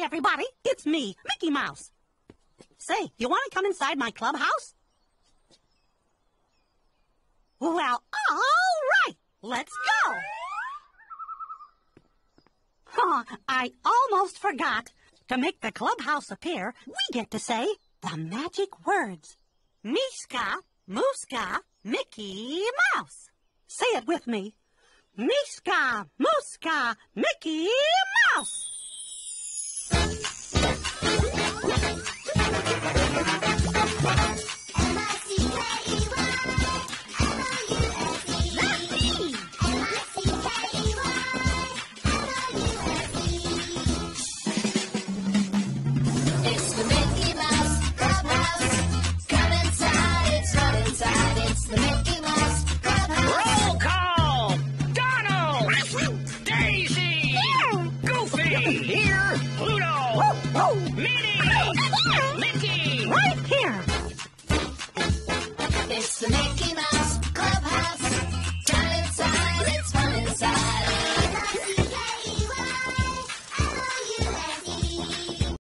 Everybody, it's me, Mickey Mouse. Say, you want to come inside my clubhouse? Well, all right, let's go. Oh, I almost forgot. To make the clubhouse appear, we get to say the magic words. Meeska, Mooska, Mickey Mouse. Say it with me. Meeska, Mooska, Mickey Daisy! Here! Goofy! Here! Pluto! Whoa, whoa. Minnie! Here! Mickey! Right here! It's the Mickey Mouse.